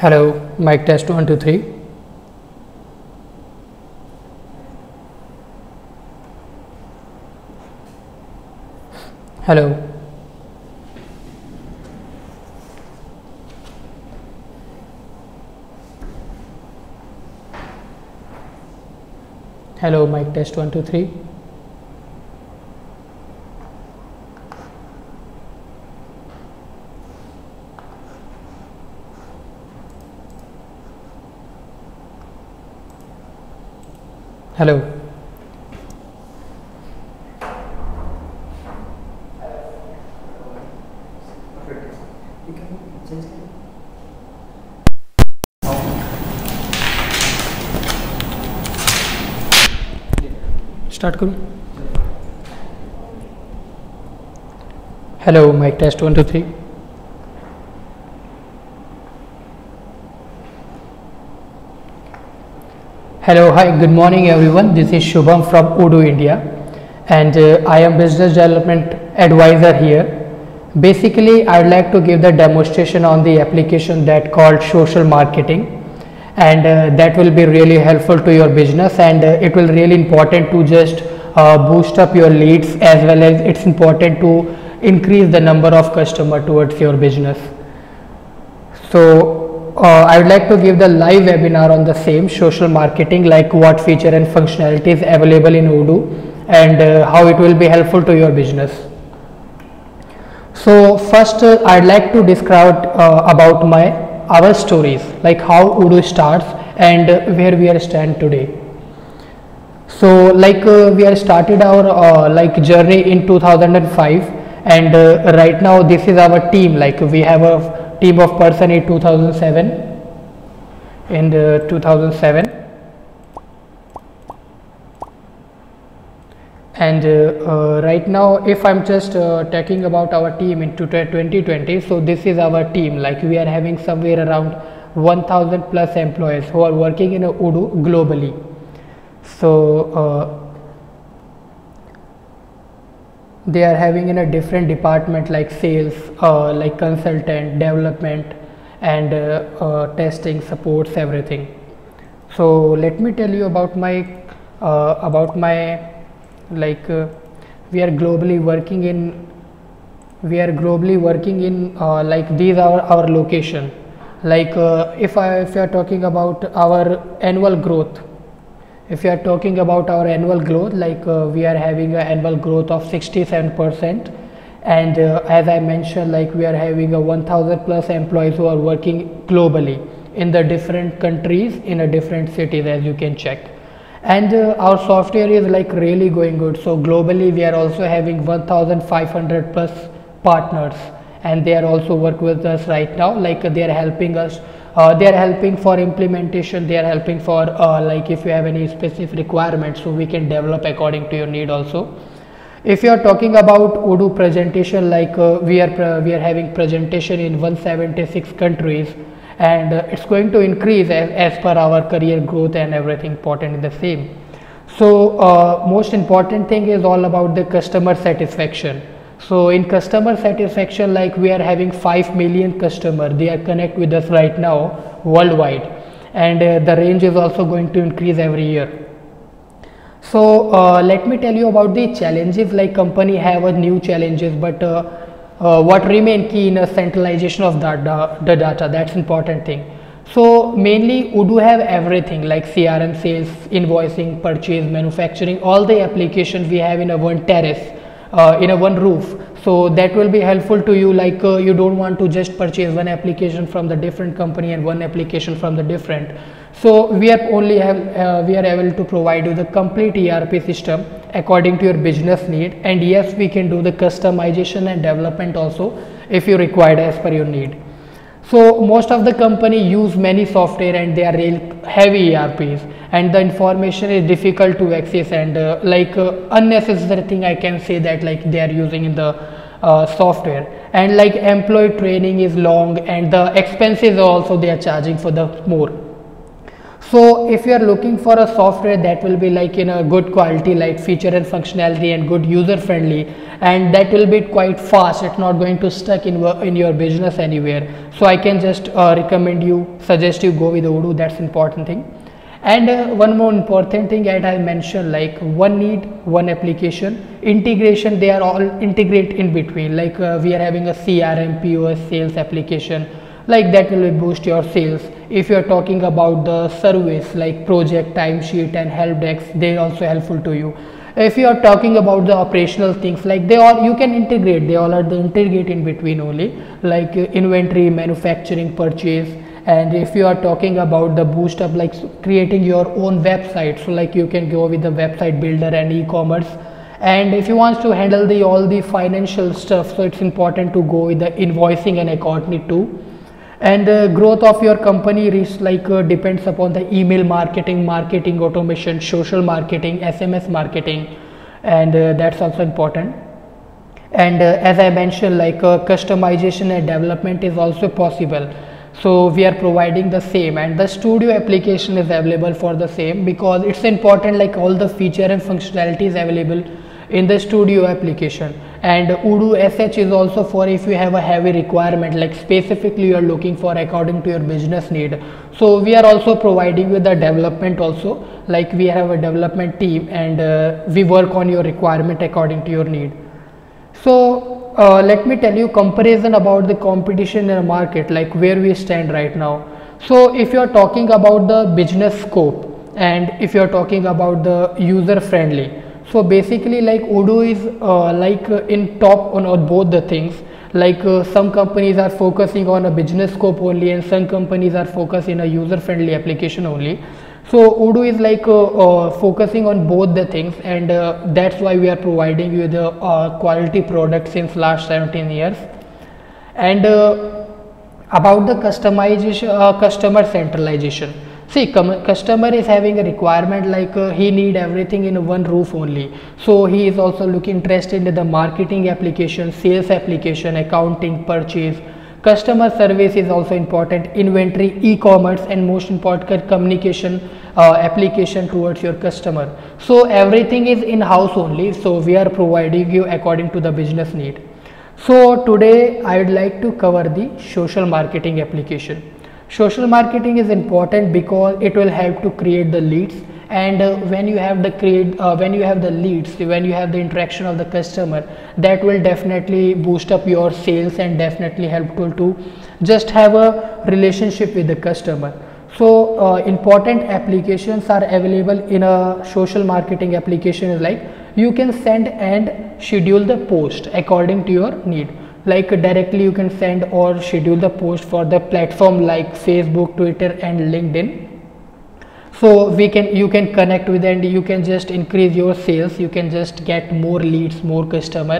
Hello, mic test 1, 2, 3. Hello. Hello, mic test 1, 2, 3. Hello start करूँ। Hello mic test one two three Hello, hi, good morning everyone. This is Shubham from Odoo India and uh, I am business development advisor here. Basically, I'd like to give the demonstration on the application that called social marketing and uh, that will be really helpful to your business and uh, it will really important to just uh, boost up your leads as well as it's important to increase the number of customer towards your business. So uh, I would like to give the live webinar on the same social marketing like what feature and functionalities available in Odoo and uh, how it will be helpful to your business. So first uh, I'd like to describe uh, about my our stories like how Odoo starts and uh, where we are stand today. So like uh, we are started our like journey in 2005 and right now this is our team like we have a team of person in 2007 in uh, 2007 and uh, uh, right now if i'm just uh, talking about our team in 2020 so this is our team. Like we are having somewhere around 1000 plus employees who are working in Odoo globally. So uh, they are having in a different department like sales uh, like consultant development and uh, uh, testing supports everything. So let me tell you about my uh, about my like uh, we are globally working in we are globally working in like these are our location. Like if i if you are talking about our annual growth if you are talking about our annual growth like uh, we are having an annual growth of 67 percent. And uh, as i mentioned like we are having a 1000 plus employees who are working globally in the different countries in a different cities as you can check. And uh, our software is like really going good. So globally we are also having 1500 plus partners. And they are also work with us right now. Like they are helping us uh, they are helping for implementation. They are helping for uh, like if you have any specific requirements so we can develop according to your need also. If you are talking about Odoo presentation like uh, we are we are having presentation in 176 countries and uh, it's going to increase as, as, per our career growth and everything important in the same. So uh, most important thing is all about the customer satisfaction so in customer satisfaction like we are having 5 million customer. They are connect with us right now worldwide. And uh, the range is also going to increase every year. So uh, let me tell you about the challenges like company have a new challenges but uh, uh, what remain key in a centralization of that uh, the data that's important thing. So mainly Odoo have everything like crm sales invoicing purchase manufacturing all the applications we have in a one terrace uh, in a one roof. So that will be helpful to you like uh, you don't want to just purchase one application from the different company and one application from the different. So we are only have uh, we are able to provide you the complete erp system according to your business need. And yes we can do the customization and development also if you required as per your need so most of the company use many software and they are real heavy ERPs and the information is difficult to access and uh, like uh, unnecessary thing I can say that like they are using in the uh, software and like employee training is long and the expenses also they are charging for the more. So if you are looking for a software that will be like in a good quality like feature and functionality and good user friendly and that will be quite fast it's not going to stuck in in your business anywhere. So i can just uh, recommend you suggest you go with odoo that's important thing. And uh, one more important thing that i mentioned like one need one application. Integration they are all integrate in between. Like uh, we are having a crm pos sales application like that will boost your sales. If you are talking about the service like project timesheet and help desk they are also helpful to you. If you are talking about the operational things like they all you can integrate. They all are the integrate in between only. Like uh, inventory manufacturing purchase. And if you are talking about the boost up like creating your own website so like you can go with the website builder and e-commerce. And if you want to handle the all the financial stuff so it's important to go with the invoicing and accounting too and uh, growth of your company is like uh, depends upon the email marketing marketing automation social marketing sms marketing and uh, that's also important. And uh, as i mentioned like uh, customization and development is also possible. So we are providing the same and the studio application is available for the same because it's important like all the feature and functionality is available in the studio application and Odoo SH is also for if you have a heavy requirement like specifically you are looking for according to your business need. So we are also providing with the development also like we have a development team and uh, we work on your requirement according to your need. So uh, let me tell you comparison about the competition in the market like where we stand right now. So if you are talking about the business scope and if you are talking about the user friendly so basically like odoo is uh, like uh, in top on, both the things. Like uh, some companies are focusing on a business scope only and some companies are focusing on a user friendly application only. So odoo is like uh, uh, focusing on both the things and uh, that's why we are providing you the quality product since last 17 years. And about the customization customer centralization see customer is having a requirement like uh, he need everything in one roof only. So he is also looking interested in the marketing application sales application accounting purchase. Customer service is also important. Inventory e-commerce and most important communication uh, application towards your customer. So everything is in house only. So we are providing you according to the business need. So today i would like to cover the social marketing application social marketing is important because it will help to create the leads. And uh, when you have the create uh, when you have the leads when you have the interaction of the customer that will definitely boost up your sales and definitely help to, to just have a relationship with the customer. So uh, important applications are available in a social marketing application is like you can send and schedule the post according to your need like directly you can send or schedule the post for the platform like facebook twitter and linkedin. So we can you can connect with and you can just increase your sales. You can just get more leads more customer.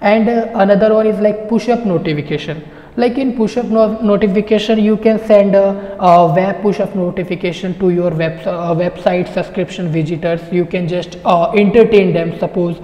And uh, another one is like push up notification. Like in push up no notification you can send a, a web push up notification to your web uh, website subscription visitors. You can just uh, entertain them. Suppose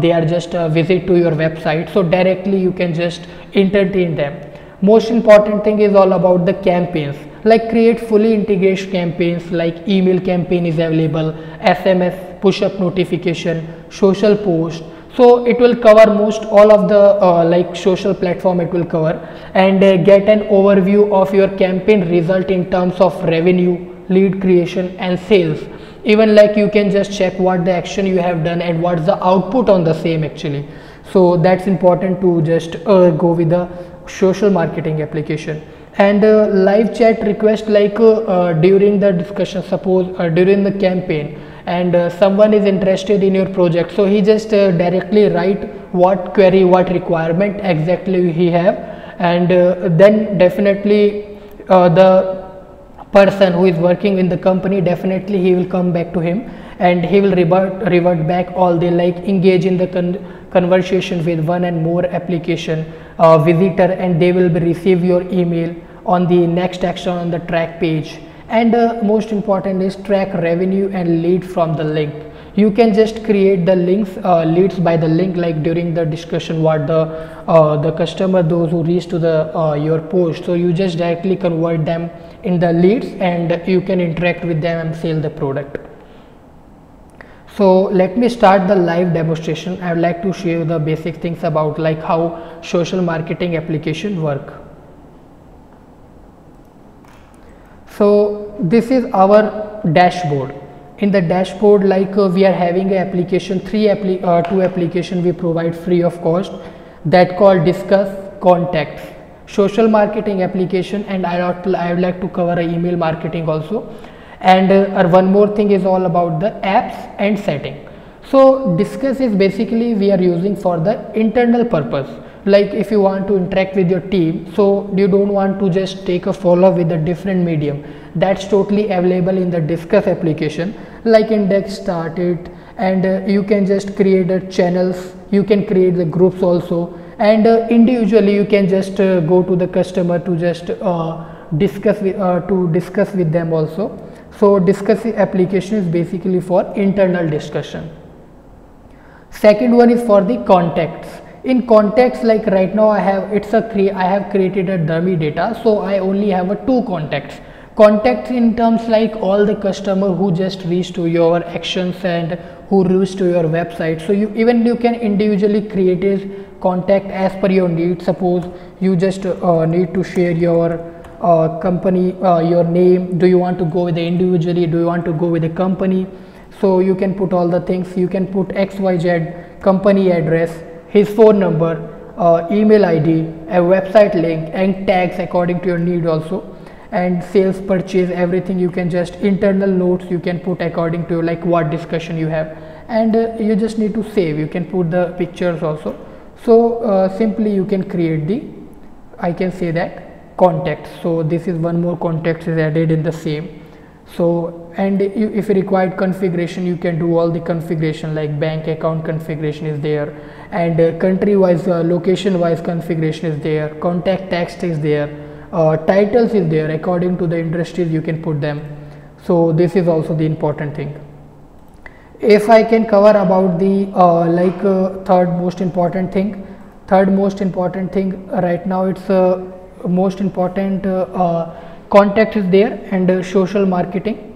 they are just a visit to your website. So directly you can just entertain them. Most important thing is all about the campaigns. Like create fully integrated campaigns like email campaign is available sms push up notification social post. So it will cover most all of the uh, like social platform it will cover and uh, get an overview of your campaign result in terms of revenue lead creation and sales even like you can just check what the action you have done and what's the output on the same actually. So that's important to just uh, go with the social marketing application. And uh, live chat request like uh, uh during the discussion suppose uh, during the campaign and uh, someone is interested in your project. So he just directly write what query what requirement exactly he have. And then definitely the person who is working in the company definitely he will come back to him and he will revert revert back all the like engage in the con conversation with one and more application uh, visitor and they will be receive your email on the next action on the track page. And uh, most important is track revenue and lead from the link. You can just create the links uh, leads by the link like during the discussion what the uh, the customer those who reach to the uh, your post. So you just directly convert them in the leads and you can interact with them and sell the product. So let me start the live demonstration. I would like to show you the basic things about like how social marketing application work. So this is our dashboard. In the dashboard like uh, we are having a application three appli uh, two application we provide free of cost that called discuss contacts social marketing application and I, would like to cover email marketing also. And uh, one more thing is all about the apps and setting. So discuss is basically we are using for the internal purpose. Like if you want to interact with your team so you don't want to just take a follow with a different medium. That's totally available in the discuss application. Like index started and uh, you can just create a channels you can create the groups also and uh, individually you can just uh, go to the customer to just uh, discuss with, uh, to discuss with them also. So discuss application is basically for internal discussion. Second one is for the contacts. In contacts like right now I have it's a cre I have created a dummy data so I only have a two contacts. Contacts in terms like all the customer who just reach to your actions and who reach to your website. So you even you can individually create contact as per your need suppose you just uh, need to share your uh, company uh, your name. Do you want to go with the individually? Do you want to go with the company? So you can put all the things. You can put xyz company address his phone number, uh, email ID, a website link and tags according to your need also. And sales purchase everything. You can just internal notes you can put according to like what discussion you have. And uh, you just need to save. You can put the pictures also so uh, simply you can create the I can say that context. So this is one more context is added in the same. So and you, if you required configuration you can do all the configuration like bank account configuration is there and uh, country wise uh, location wise configuration is there contact text is there uh, titles is there. According to the industries you can put them. So this is also the important thing if i can cover about the uh, like uh, third most important thing third most important thing right now it's uh, most important contact is there and uh, social marketing.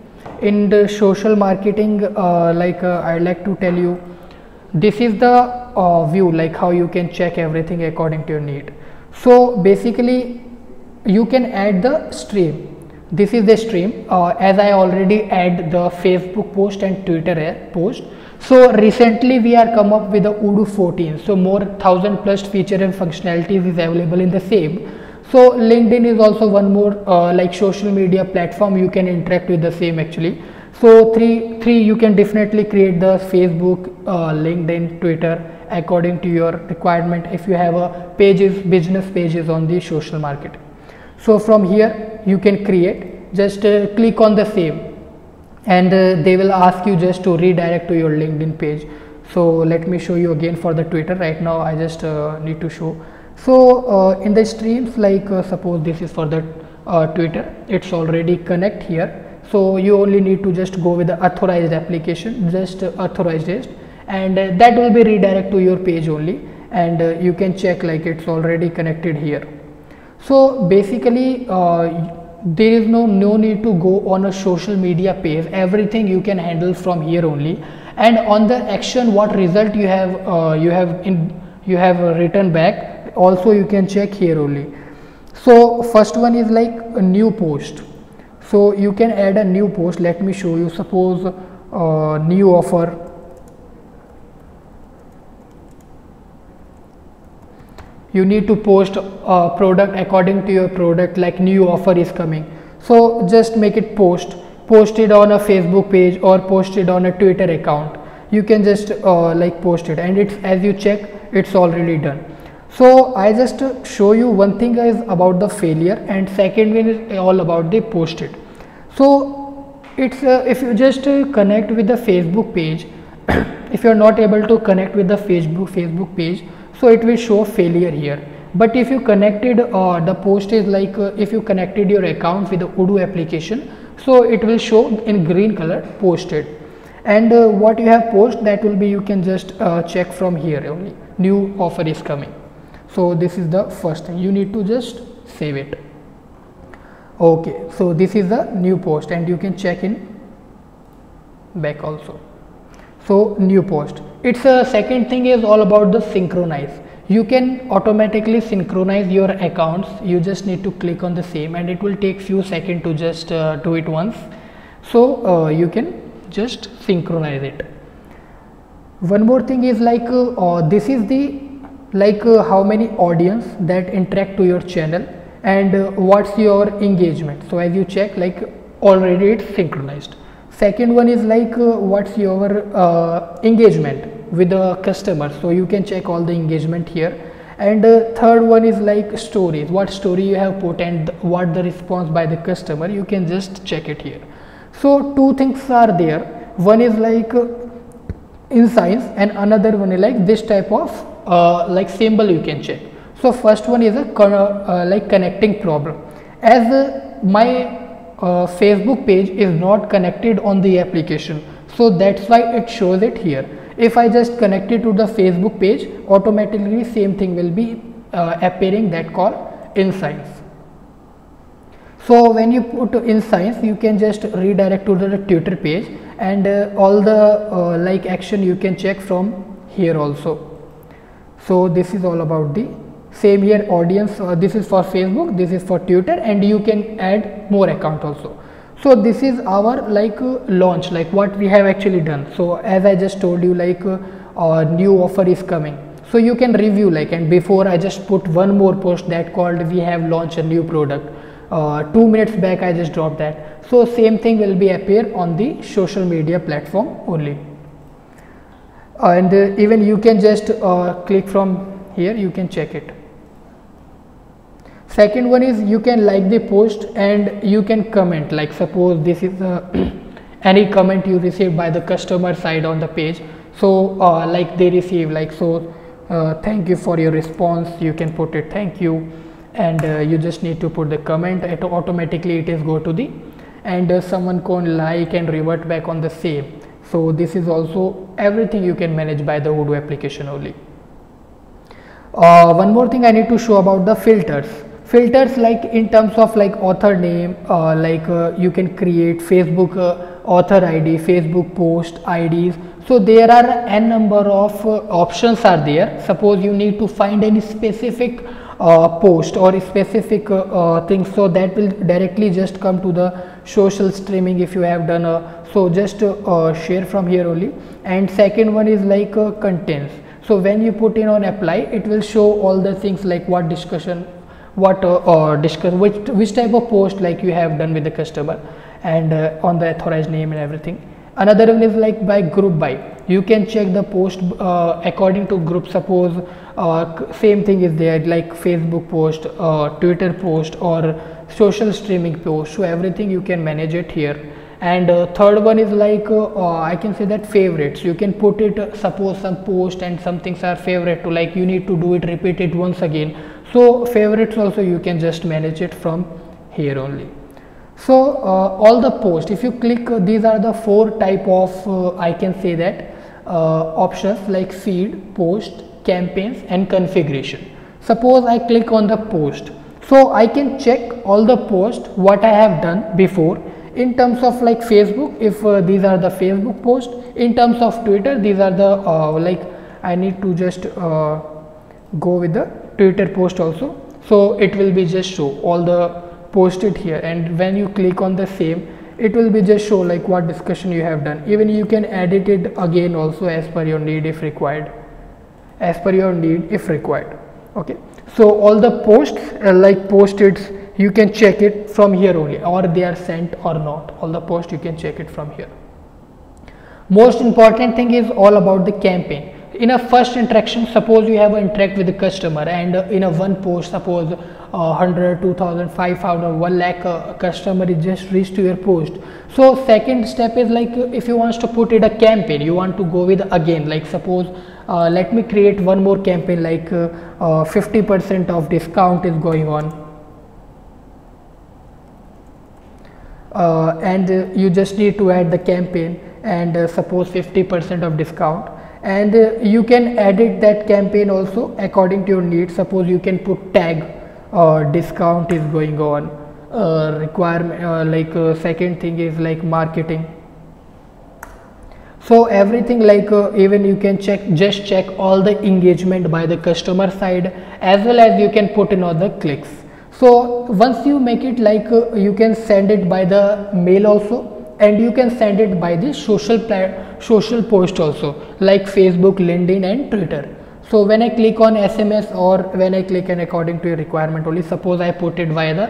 In the social marketing uh, like uh, i'd like to tell you this is the uh, view like how you can check everything according to your need. So basically you can add the stream this is the stream. Uh, as i already add the facebook post and twitter post. So recently we are come up with the Odoo 14 so more thousand plus feature and functionalities is available in the same. So linkedin is also one more uh, like social media platform you can interact with the same actually. So three three you can definitely create the facebook uh, linkedin twitter according to your requirement if you have a pages business pages on the social market so from here you can create. Just uh, click on the save. And uh, they will ask you just to redirect to your linkedin page. So let me show you again for the twitter. Right now i just uh, need to show. So in the streams like suppose this is for the Twitter. It's already connect here. So you only need to just go with the authorized application. Just uh, authorized it. And uh, that will be redirect to your page only. And uh, you can check like it's already connected here so basically there is no no need to go on a social media page. Everything you can handle from here only. And on the action what result you have you have in you have written back also you can check here only. So first one is like a new post. So you can add a new post. Let me show you. Suppose uh, new offer you need to post a product according to your product like new offer is coming. So just make it post. Post it on a facebook page or post it on a twitter account. You can just uh, like post it. And it's as you check it's already done. So I just show you one thing is about the failure and second one is all about the posted. So it's uh, if you just uh, connect with the Facebook page, if you are not able to connect with the Facebook Facebook page, so it will show failure here. But if you connected uh, the post is like uh, if you connected your account with the Odoo application, so it will show in green color posted. And uh, what you have post that will be you can just uh, check from here only. New offer is coming. So this is the first thing. You need to just save it. Okay so this is the new post and you can check in back also. So new post it's a second thing is all about the synchronize. You can automatically synchronize your accounts. You just need to click on the same and it will take few seconds to just uh, do it once. So uh, you can just synchronize it. One more thing is like uh, uh this is the like uh, how many audience that interact to your channel and uh, what's your engagement. So as you check like already it's synchronized. Second one is like what's your engagement with the customer. So you can check all the engagement here. And uh, third one is like stories. What story you have put and what the response by the customer you can just check it here. So two things are there. One is like uh, insights and another one is like this type of uh, like symbol you can check. So first one is a uh, like connecting problem. As uh, my uh, facebook page is not connected on the application. So that's why it shows it here if I just connect it to the Facebook page automatically same thing will be uh, appearing that call insights. So when you put insights you can just redirect to the Twitter page and uh, all the uh, like action you can check from here also. So this is all about the same here audience uh, this is for Facebook this is for Twitter and you can add more account also so this is our like uh, launch like what we have actually done. So as i just told you like uh, a new offer is coming. So you can review like and before i just put one more post that called we have launched a new product. Uh, two minutes back i just dropped that. So same thing will be appear on the social media platform only. And uh, even you can just uh, click from here you can check it second one is you can like the post and you can comment. Like suppose this is any comment you receive by the customer side on the page. So uh, like they receive like so uh, thank you for your response. You can put it thank you. And uh, you just need to put the comment. It automatically it is go to the and uh, someone can like and revert back on the same. So this is also everything you can manage by the Odoo application only. Uh, one more thing I need to show about the filters filters like in terms of like author name uh, like uh, you can create facebook uh, author id facebook post ids so there are n number of uh, options are there. Suppose you need to find any specific uh, post or specific thing so that will directly just come to the social streaming if you have done a so just share from here only. And second one is like contents. So when you put in on apply it will show all the things like what discussion what uh, or discuss which which type of post like you have done with the customer and uh, on the authorized name and everything. Another one is like by group by you can check the post uh, according to group. Suppose uh, same thing is there like facebook post uh, twitter post or social streaming post. So everything you can manage it here. And uh, third one is like i can say that favorites. You can put it suppose some post and some things are favorite to like you need to do it repeat it once again so favorites also you can just manage it from here only. So uh, all the post if you click uh, these are the four type of uh, i can say that uh, options like feed post campaigns and configuration. Suppose i click on the post. So i can check all the post what i have done before. In terms of like facebook if uh, these are the facebook post in terms of twitter these are the uh, like i need to just go with the twitter post also. So it will be just show all the posted here. And when you click on the same it will be just show like what discussion you have done. Even you can edit it again also as per your need if required. As per your need if required. Okay. So all the posts uh, like posted you can check it from here only or they are sent or not. All the posts you can check it from here. Most important thing is all about the campaign in a first interaction suppose you have an interact with the customer and uh, in a one post suppose uh, 100 2000 5000 1 lakh uh, customer is just reached to your post. So second step is like uh, if you want to put it a campaign you want to go with again like suppose uh, let me create one more campaign like 50% uh, of discount is going on. And you just need to add the campaign and uh, suppose 50% of discount and uh, you can edit that campaign also according to your needs. Suppose you can put tag uh, discount is going on. Uh, requirement uh, like uh, second thing is like marketing. So everything like uh, even you can check just check all the engagement by the customer side as well as you can put in all the clicks. So once you make it like you can send it by the mail also and you can send it by the social social post also like facebook linkedin and twitter. So when i click on sms or when i click and according to your requirement only suppose i put it via the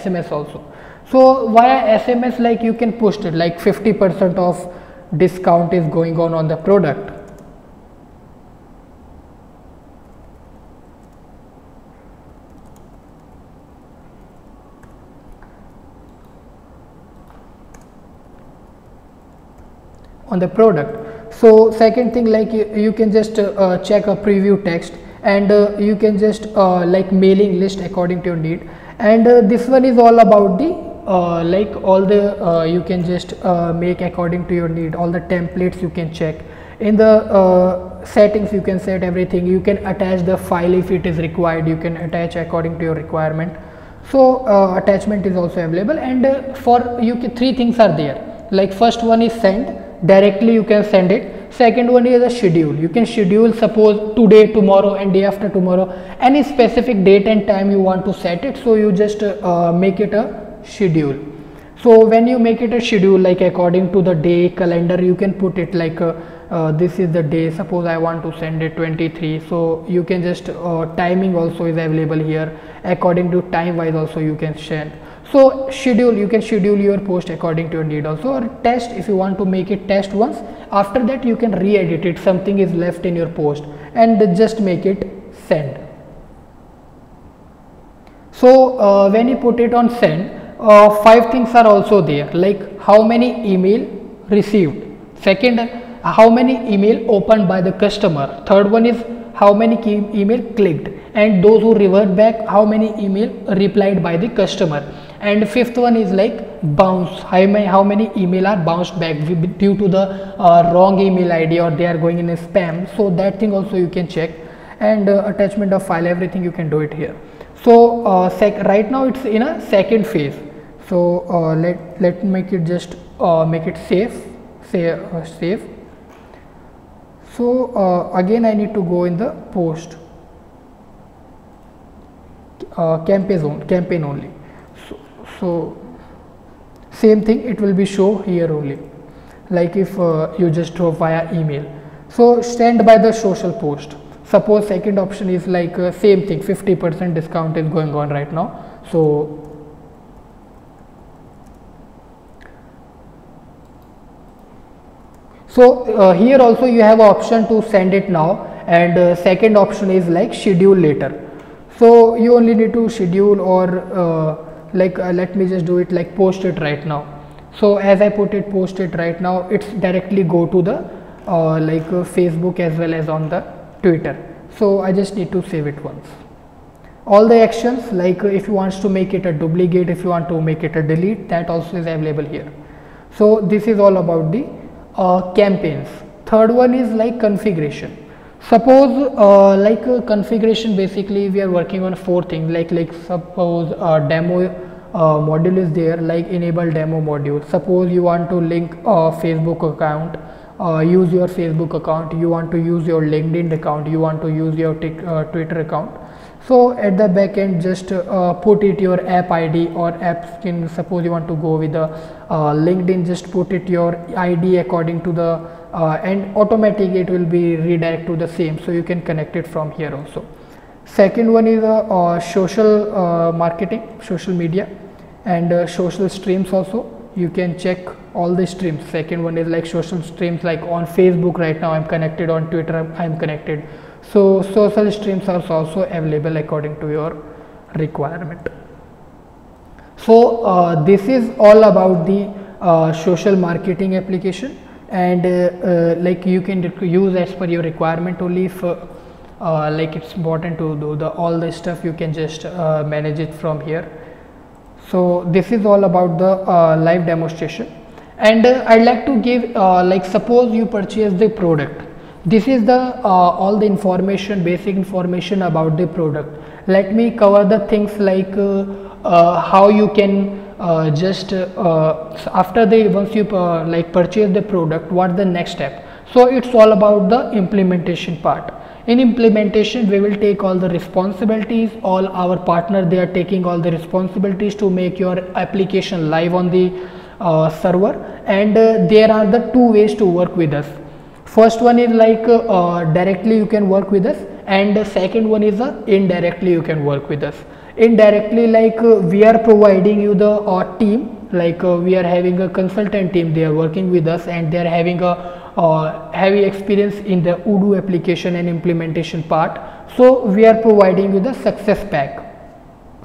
sms also. So via sms like you can post it like 50 percent of discount is going on on the product on the product. So second thing like you, you can just uh, check a preview text and uh, you can just uh, like mailing list according to your need. And this one is all about the uh, like all the uh, you can just uh, make according to your need. All the templates you can check. In the settings you can set everything. You can attach the file if it is required. You can attach according to your requirement. So attachment is also available. And for you can, three things are there. Like first one is send directly you can send it. Second one is a schedule. You can schedule suppose today tomorrow and day after tomorrow. Any specific date and time you want to set it so you just make it a schedule. So when you make it a schedule like according to the day calendar you can put it like uh, uh, this is the day suppose i want to send it 23 so you can just uh, timing also is available here. According to time wise also you can send so schedule you can schedule your post according to your need also or test if you want to make it test once. After that you can re-edit it something is left in your post and just make it send. So uh, when you put it on send uh, five things are also there like how many email received. Second how many email opened by the customer. Third one is how many email clicked. And those who revert back how many email replied by the customer and fifth one is like bounce. How many how many email are bounced back due to the uh, wrong email id or they are going in a spam. So that thing also you can check. And uh, attachment of file everything you can do it here. So uh, right now it's in a second phase. So uh, let let make it just uh, make it safe say uh, safe. So again I need to go in the post. Campaign zone campaign only so, same thing it will be show here only. Like if uh, you just drop via email. So stand by the social post. Suppose second option is like same thing 50 percent discount is going on right now. So so uh, here also you have option to send it now. And uh, second option is like schedule later. So you only need to schedule or uh, like uh, let me just do it like post it right now. So as i put it post it right now it's directly go to the uh, like uh, facebook as well as on the twitter. So i just need to save it once. All the actions like if you want to make it a duplicate if you want to make it a delete that also is available here. So this is all about the uh, campaigns. Third one is like configuration suppose uh, like uh, configuration basically we are working on four things. Like like suppose uh, demo uh, module is there like enable demo module. Suppose you want to link a facebook account uh, use your facebook account. You want to use your linkedin account. You want to use your twitter account. So at the back end just uh, put it your app id or app skin. Suppose you want to go with the uh, linkedin just put it your id according to the uh, and automatically it will be redirect to the same so you can connect it from here also. Second one is uh, social uh, marketing social media and uh, social streams also. You can check all the streams. Second one is like social streams like on facebook right now i'm connected on twitter i'm connected. So social streams are also available according to your requirement. So uh, this is all about the uh, social marketing application and uh, uh like you can use as per your requirement only if uh, like it's important to do the all the stuff you can just manage it from here. So this is all about the live demonstration. And uh, I'd like to give uh, like suppose you purchase the product. This is the uh, all the information basic information about the product. Let me cover the things like how you can just after the once you like purchase the product what the next step? So it's all about the implementation part. In implementation we will take all the responsibilities. All our partner they are taking all the responsibilities to make your application live on the uh, server. And uh, there are the two ways to work with us. First one is like uh, directly you can work with us. And the second one is uh, indirectly you can work with us indirectly like uh, we are providing you the uh, team like we are having a consultant team they are working with us and they are having a uh, heavy experience in the Odoo application and implementation part. So we are providing you the success pack.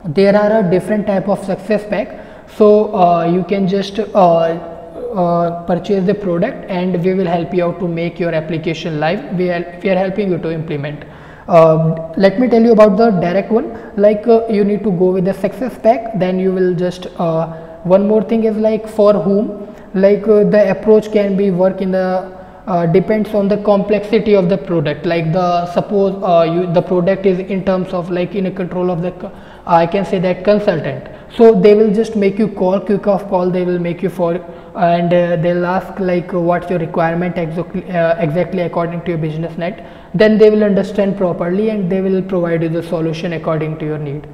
There are a different type of success pack. So uh, you can just uh, uh, purchase the product and we will help you out to make your application live. We we are helping you to implement. Uh, let me tell you about the direct one. Like uh, you need to go with the success pack. Then you will just uh, one more thing is like for whom? Like uh, the approach can be work in the uh, depends on the complexity of the product. Like the suppose uh, you the product is in terms of like in a control of the I can say that consultant. So they will just make you call quick off call. They will make you for and they'll ask like what's your requirement exactly exactly according to your business net then they will understand properly and they will provide you the solution according to your need.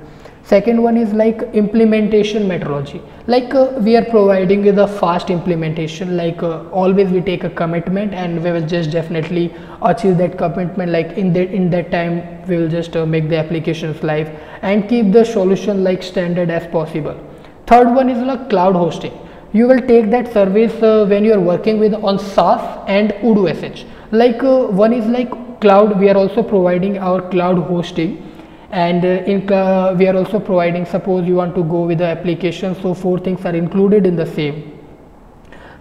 Second one is like implementation methodology. Like uh, we are providing you the fast implementation like uh, always we take a commitment and we will just definitely achieve that commitment like in that in that time we will just uh, make the applications live and keep the solution like standard as possible. Third one is like cloud hosting. You will take that service uh, when you are working with on SaaS and Odoo SH like uh, one is like cloud we are also providing our cloud hosting. And uh, in we are also providing suppose you want to go with the application so four things are included in the same.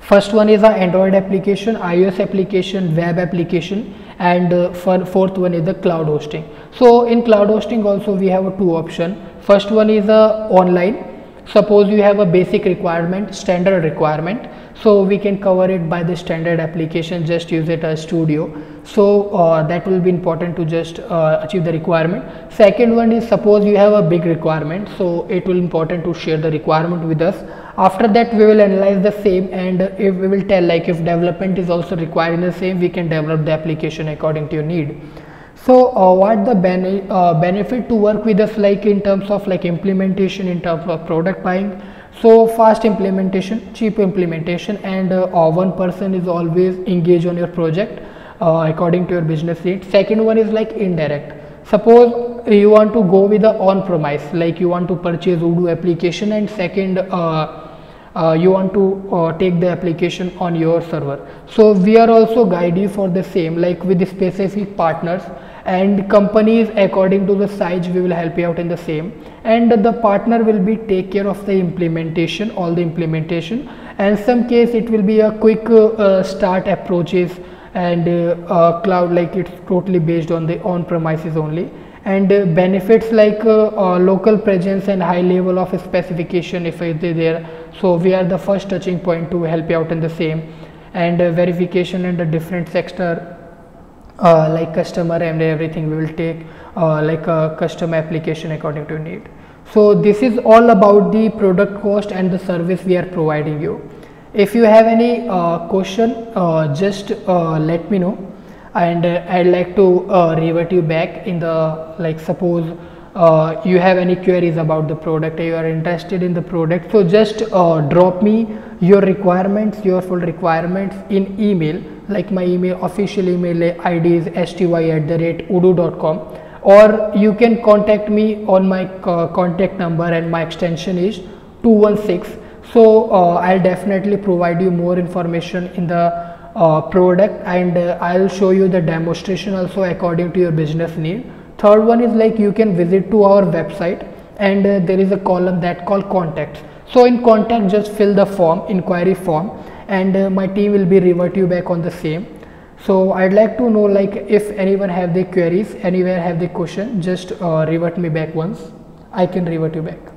First one is our android application ios application web application and uh, for fourth one is the cloud hosting. So in cloud hosting also we have a two option. First one is a uh, online suppose you have a basic requirement standard requirement so we can cover it by the standard application just use it as studio. So uh, that will be important to just uh, achieve the requirement. Second one is suppose you have a big requirement so it will important to share the requirement with us. After that we will analyze the same and if we will tell like if development is also required in the same we can develop the application according to your need so uh, what the bene uh, benefit to work with us like in terms of like implementation in terms of product buying? So fast implementation cheap implementation and uh, one person is always engaged on your project uh, according to your business needs. Second one is like indirect. Suppose you want to go with the on premise like you want to purchase Odoo application and second uh, uh, you want to uh, take the application on your server. So we are also guide you for the same like with the specific partners and companies according to the size we will help you out in the same. And the partner will be take care of the implementation all the implementation. And some case it will be a quick uh, start approaches and uh, uh, cloud like it's totally based on the on premises only. And uh, benefits like uh, uh, local presence and high level of specification if they there. So we are the first touching point to help you out in the same. And verification and the different sector uh, like customer and everything we will take uh, like a custom application according to need. So this is all about the product cost and the service we are providing you. If you have any uh, question uh, just uh, let me know. And uh, i'd like to revert you back in the like suppose you have any queries about the product you are interested in the product so just drop me your requirements your full requirements in email like my email official email id is sty at the rate odoo.com or you can contact me on my uh, contact number and my extension is 216 so uh, i'll definitely provide you more information in the uh, product and uh, i'll show you the demonstration also according to your business need. Third one is like you can visit to our website and uh, there is a column that called contacts so in contact just fill the form inquiry form and uh, my team will be revert you back on the same. So i'd like to know like if anyone have the queries anywhere have the question just uh, revert me back once. I can revert you back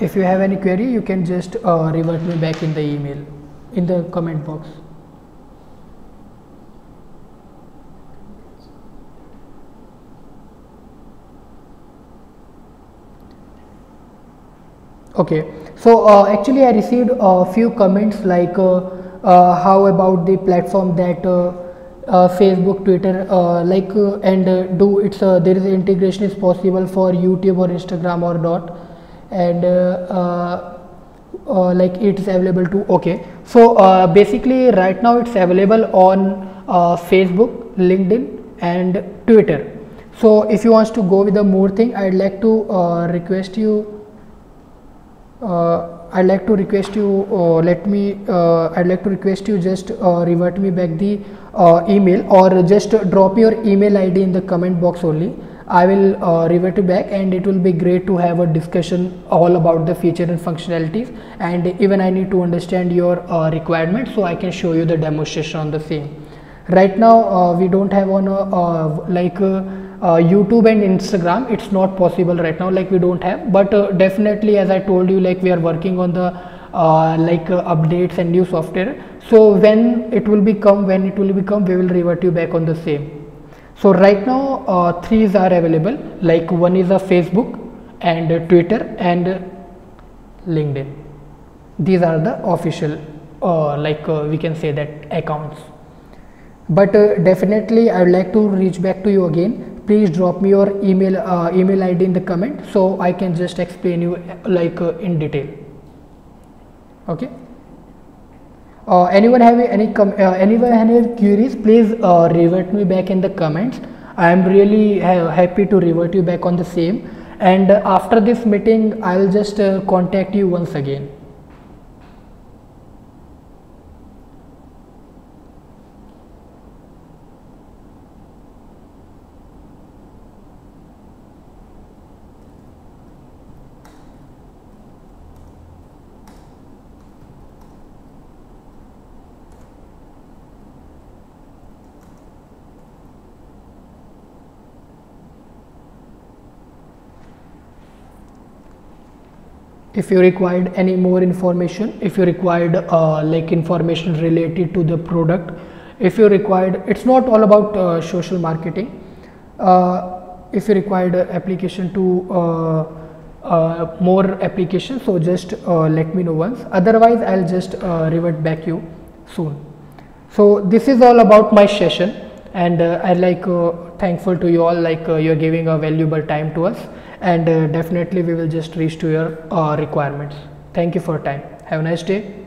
if you have any query you can just uh, revert me back in the email in the comment box. Okay. So uh, actually i received a few comments like uh, uh, how about the platform that uh, uh, facebook twitter uh, like and do it's there is integration is possible for youtube or instagram or not and uh, uh, uh, like it's available to okay. So basically right now it's available on facebook linkedin and twitter. So if you want to go with the more thing i'd like to request you uh, I'd like to request you uh, let me uh, I'd like to request you just revert me back the email or just drop your email ID in the comment box only I will uh, revert you back and it will be great to have a discussion all about the feature and functionalities and even I need to understand your uh, requirements so I can show you the demonstration on the same. Right now uh, we don't have on a, like uh, youtube and instagram. It's not possible right now like we don't have. But uh, definitely as i told you like we are working on the uh, like uh, updates and new software. So when it will become when it will become we will revert you back on the same so right now uh, threes are available. Like one is a facebook and twitter and linkedin. These are the official uh, like we can say that accounts. But definitely i would like to reach back to you again. Please drop me your email uh, email id in the comment so i can just explain you like uh, in detail. Okay uh, anyone have any com uh, anyone have any queries please uh, revert me back in the comments. I am really ha happy to revert you back on the same. And after this meeting i'll just uh, contact you once again if you required any more information if you required uh, like information related to the product if you required it's not all about uh, social marketing. Uh, if you required application to uh, uh, more application so just uh, let me know once. Otherwise i'll just revert back you soon. So this is all about my session and i like thankful to you all like you're giving a valuable time to us and uh, definitely we will just reach to your uh, requirements. Thank you for time. Have a nice day